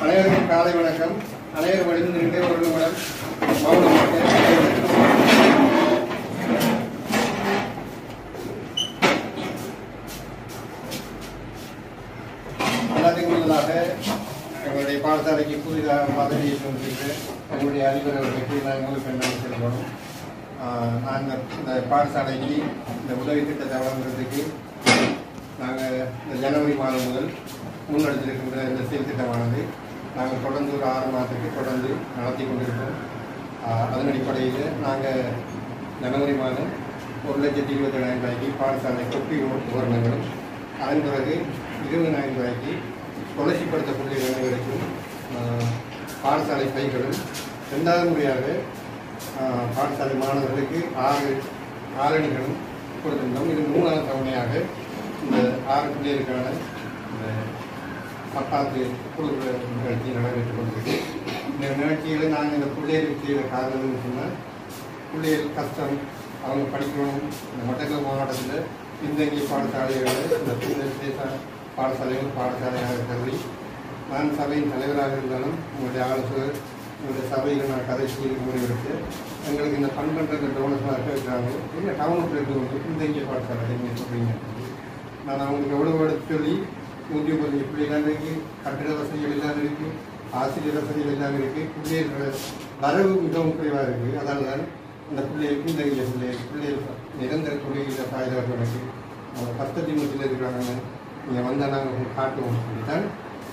அனைவருக்கும் காலை வணக்கம். அனைவரும் எழுந்து நின்று ஒரு நிமிடம் மௌனமாக எல்லாத்துக்கும் எங்களுடைய பாடசாலைக்கு புதிதாக பதவியை கொண்டிருக்கிற எங்களுடைய அதிபர் அவர்களுக்கு நான் உங்களுக்கு நன்றி நாங்கள் இந்த பாடசாலைக்கு இந்த உதவி திட்டத்தை வழங்குறதுக்கு நாங்கள் இந்த ஜனவரி மாதம் முதல் முன்னெடுத்திருக்கின்ற இந்த செயல் திட்டமானது நாங்கள் தொடர்ந்து ஒரு ஆறு மாதத்துக்கு தொடர்ந்து நடத்தி கொண்டிருக்கோம். அதன் அடிப்படையில் நாங்கள் ஜனவரி மாதம் ஒரு லட்சத்தி இருபத்தேழாயிரம் ரூபாய்க்கு பாடசாலை தொப்பி உபகரணங்களும் அதன் பிறகு இருபதாயிரம் ரூபாய்க்கு தொலைச்சிப்படுத்தக்கூடிய அனைவருக்கும் பாடசாலை பைகளும் ரெண்டாவது முறையாக பாடசாலை மாணவர்களுக்கு ஆறு ஆரணிகளும் கொடுத்திருந்தோம். இது மூணாவது தவணையாக இந்த ஆறு பிள்ளைகளுக்கான பத்தாவது குழு நிகழ்ச்சி நடைபெற்று கொண்டிருக்கு இந்த நிகழ்ச்சியில் நாங்கள் இந்த பிள்ளைகளுக்கு செய்த காரணம்னு சொன்னால் பிள்ளைகள் கஷ்டம் அவங்க படிக்கணும் இந்த மட்டக்களப்பு மாவட்டத்தில் பின்தங்கிய பாடசாலைகளில் இந்த பின்தங்கிய பாடசாலைகள் பாடசாலையாக கருதி நான் சபையின் தலைவராக இருந்தாலும் உங்களுடைய ஆலோசகர் உங்களுடைய சபையில் நான் கதைக்கு முடிவெடுத்து எங்களுக்கு இந்த ஃபண்ட் பண்ணுறது டோனஸாக இருக்கிறாங்க இல்லை டவுனுக்கு இருக்கு பின்தங்கிய பாடசாலை நீங்கள் சொல்கிறீங்க நான் அவங்களுக்கு எவ்வளோ எடுத்து சொல்லி நூற்றி முப்பது பிள்ளைகள் இருக்கு கட்டிட வசதிகள் எல்லாம் இருக்கு ஆசிரியர் வசதிகள் எல்லாம் இருக்கு. பிள்ளைகளோட வரவு மிகவும் குறைவாக இருக்கு. அதனால தான் அந்த பிள்ளைகளுக்கு இந்த பிள்ளைகள் பிள்ளைகள் நிரந்தர தொழிலில் சாயுதவர்களுக்கு அவங்க கஷ்டத்தி முற்றில் இருக்கிறாங்க. நீங்கள் வந்தால் நாங்கள் உங்களுக்கு காட்டுவோம் சொல்லித்தான்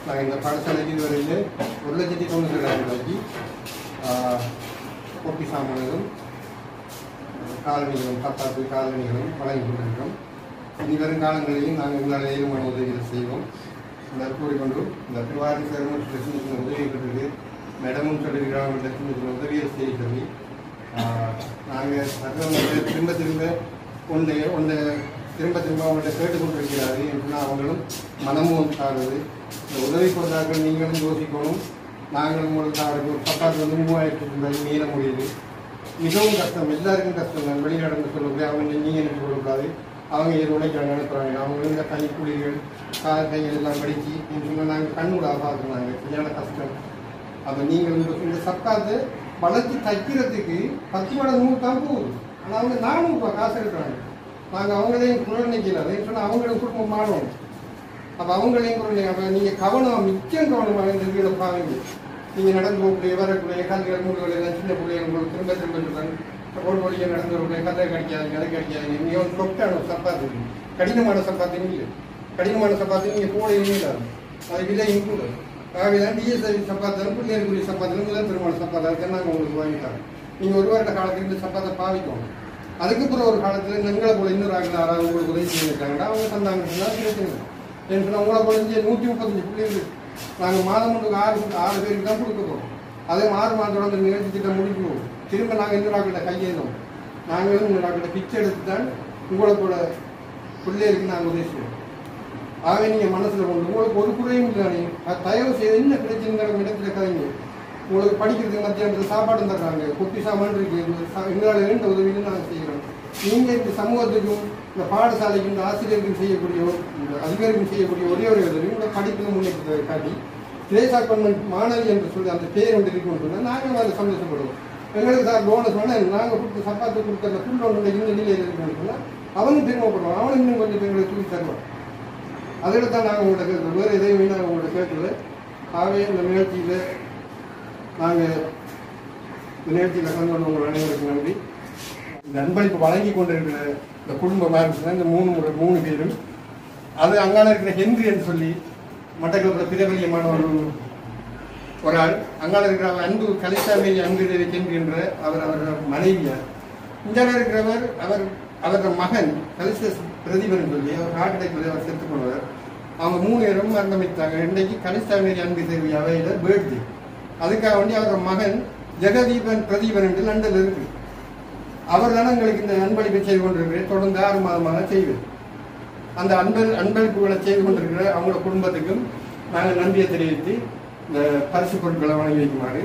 நாங்கள் இந்த பாடசாலைக்கு வரையில் ஒரு லட்சத்தி தொண்ணூற்றி ரெண்டாயிரம் ரூபாய்க்கு கொப்பி சாமான்களும் காலணிகளும் பத்தாத்து காலணிகளும் வழங்கி கொண்டிருக்கிறோம். இனி வரும் காலங்களிலும் நாங்கள் எங்களால் ஏழுமான உதவிகளை செய்வோம். இந்த கூறிக்கொண்டு இந்த திருவாரி சேர்மன் சின்ன உதவி பெற்றது மேடமும் சொல்லுகிறார் சின்ன உதவியை செய்கிறது செய்ய சொல்லி நாங்கள் திரும்ப திரும்ப ஒன்றை ஒன்றை திரும்ப திரும்ப அவங்கள்ட்ட கேட்டுக்கொண்டிருக்கிறாரு என்றுனா அவங்களும் மனமும் சார்வது இந்த உதவி கொடுத்தார்கள் நீங்களும் யோசிக்கணும். நாங்களும் உங்களுக்கு அவருக்கு ஒரு பத்தாயிரத்து வந்து மூவாயிரத்து ரூபாய் மீற முடியுது. மிகவும் கஷ்டம் எல்லாருக்கும் கஷ்டம் தான் வெளிநாடு சொல்லக்கூடாது அவங்க நீங்கள் எனக்கு கொடுக்காது. அவங்க இது உழைக்க அனுப்புறாங்க. அவங்க இந்த கை கால் கைகள் எல்லாம் படித்து சொன்னால் நாங்கள் கண்ணூட பார்க்குறாங்க சரியான கஷ்டம். அப்போ நீங்கள் இந்த இந்த சர்க்காரு வளர்ச்சி தைக்கிறதுக்கு பத்து மடம் நூறு தான் போகுது. ஆனால் அவங்க நானூறுபா காசு எடுக்கிறாங்க. நாங்கள் அவங்களையும் குரல் நிற்கல சொன்னால் அவங்களும் குடும்பம் மாறணும் அப்போ அவங்களையும் குரல் அப்போ நீங்கள் கவனம் மிச்சம் கவனமாக இந்த வீடை பாருங்க. நீங்கள் நடந்து போகக்கூடிய வரக்கூடிய கல்விகள் மூடுகள் எல்லாம் சின்ன பிள்ளைகள் உங்களுக்கு திரும்ப திரும்ப சொல்றாங்க. ரோடு வழியாக நடந்து வரக்கூடிய கதை கிடைக்காது அதை கிடைக்காது நீங்கள் வந்து சொட்டான சப்பாத்து இருக்கு. கடினமான சப்பாத்து இல்லை கடினமான சப்பாத்து நீங்கள் போடையுமே இல்லாது அது விலையும் கூட ஆகவே தான் டிஎஸ்ஐ சப்பாத்திலும் பிள்ளைகளுக்குரிய சப்பாத்திலும் முதல் பெருமான சப்பாத்தா நாங்கள் உங்களுக்கு வாங்கி நீங்கள் ஒரு வருட காலத்துக்கு இந்த சப்பாத்தை பாவிக்கணும் அதுக்கப்புறம் ஒரு காலத்தில் எங்களை போல இன்னொரு ஆகிற யாராவது உங்களுக்கு உதவி செஞ்சிருக்காங்கன்னா அவங்க தந்தாங்க சொன்னா பிரச்சனை இல்லை. ஏன்னு உங்களை போல இங்கே நூற்றி முப்பத்தஞ்சு பிள்ளைகள் நாங்கள் மாதம் ஒன்றுக்கு ஆறு ஆறு பேருக்கு தான் கொடுக்க போகிறோம் அதே ஆறு மாதம் அந்த நிகழ்ச்சி திட்டம் முடிக்கணும். திரும்ப நாங்கள் இன்னொரு ஆக்கிட்ட கையேறோம் நாங்களும் இன்னொரு ஆக்கிட்ட பிச்சை எடுத்து தான் உங்களை போல பிள்ளைகளுக்கு நாங்கள் உதவி செய்வோம் ஆகவே நீங்கள் மனசில் கொண்டு உங்களுக்கு ஒரு குறையும் இல்லை அது தயவு செய்து என்ன பிரச்சனைங்கிற இடத்துல கதைங்க. உங்களுக்கு படிக்கிறதுக்கு மத்தியானத்தில் சாப்பாடும் தர்றாங்க. குட்டி சாமான் இருக்குது சா- எங்களால் வேண்ட உதவியும் நாங்கள் செய்கிறோம் நீங்கள் இந்த சமூகத்துக்கும் இந்த பாடசாலைக்கும் இந்த ஆசிரியருக்கும் செய்யக்கூடிய ஒரு- இந்த அதிகாரிக்கும் செய்யக்கூடிய ஒரே ஒரு உதவி. இந்த படிப்பில் முன்னேற்றத்தை காட்டி திரேசா கவர்மெண்ட் மாணவி என்று சொல்லி அந்த பேர் ஒன்று இருக்குன்னு சொன்னால் நாங்கள் அதில் சந்தோஷப்படுவோம். எங்களுக்கு சார் லோனை சொன்னால் நாங்கள் கொடுத்து சப்பாத்து கொடுக்குற புல் ஒன்று இந்த நிலையில் இருக்குன்னு சொன்னால் அவனும் பெருமைப்படுவான். அவனும் இன்னும் கொஞ்சம் எங்களுக்கு சொல்லி தருவான். அதில் தான் நாங்கள் உங்கள்கிட்ட கேட்குறோம் வேறு எதையுமே நாங்கள் உங்கள்கிட்ட கேட்கல ஆகவே இந்த நிகழ்ச்சியில் நாங்கள் இந்த நிகழ்ச்சியில் கலந்து கொண்ட உங்கள் அனைவருக்கும் நன்றி. இந்த அன்பளிப்பு வழங்கி கொண்டிருக்கிற இந்த குடும்பமாக இருந்துச்சுன்னா இந்த மூணு முறை மூணு பேரும் அது அங்கால இருக்கிற ஹென்றி என்று சொல்லி மட்டக்களப்பில் பிரபலியமான ஒரு ஒரு ஆள் அங்கால இருக்கிற அன்பு கலைசாமி அன்பு என்கின்ற என்ற அவர் அவர் மனைவியார். இந்தியாவில் இருக்கிறவர் அவர் அவரோட மகன் கலிச பிரதீபன் சொல்லி அவர் ஹார்ட் அட்டாக் அவர் செத்து போனவர். அவங்க மூணு பேரும் மரணமித்தாங்க இன்றைக்கு கலிசாமி அன்பு சேவை அவையில் பேர்த்டே அதுக்காக வேண்டி அவரோட மகன் ஜெகதீபன் பிரதீபன் என்று லண்டன் இருக்கு. அவர் தான் எங்களுக்கு இந்த அன்பளிப்பை செய்து கொண்டிருக்கிறேன். தொடர்ந்து ஆறு மாதமாக செய்வேன். அந்த அன்பர் அன்பளிப்புகளை செய்து கொண்டிருக்கிற அவங்களோட குடும்பத்துக்கும் நாங்கள் நன்றியை தெரிவித்து இந்த பரிசு பொருட்களை வழங்கி வைக்குமாறு.